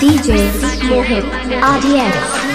DJ Mohit RDX.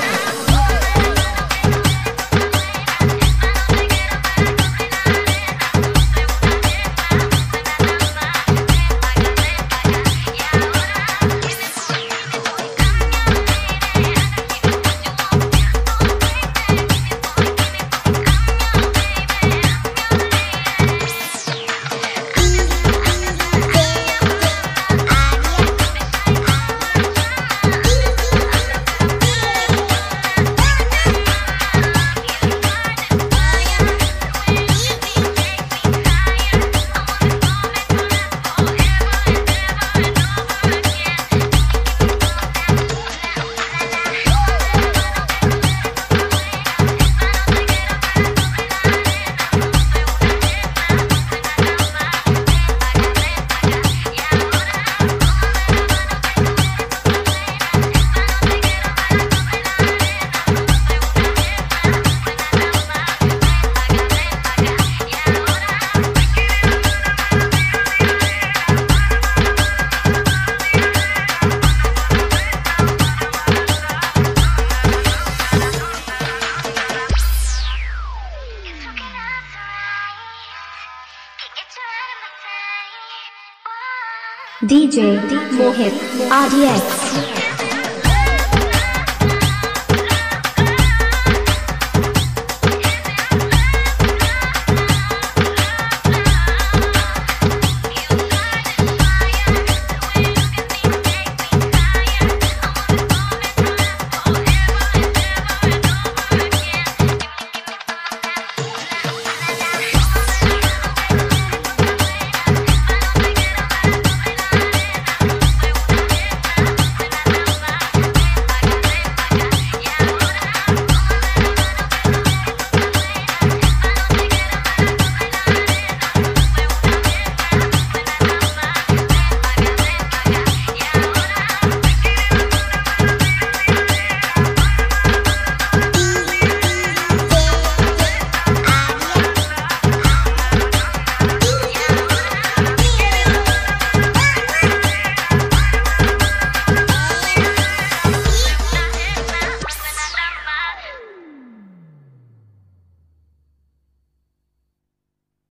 DJ Mohit RDX.